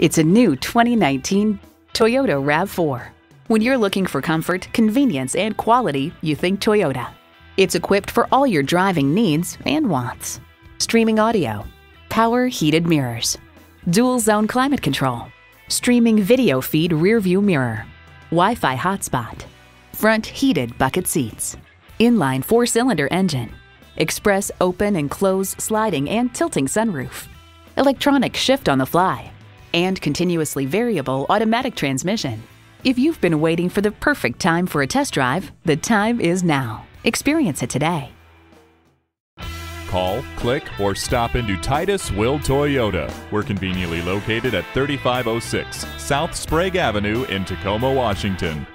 It's a new 2019 Toyota RAV4. When you're looking for comfort, convenience, and quality, you think Toyota. It's equipped for all your driving needs and wants. Streaming audio, power heated mirrors, dual zone climate control, streaming video feed rear view mirror, Wi Fi hotspot, front heated bucket seats, inline four cylinder engine, express open and close sliding and tilting sunroof, electronic shift on the fly, and continuously variable automatic transmission. If you've been waiting for the perfect time for a test drive, the time is now. Experience it today. Call, click, or stop into Titus Will Toyota. We're conveniently located at 3506 South Sprague Avenue in Tacoma, Washington.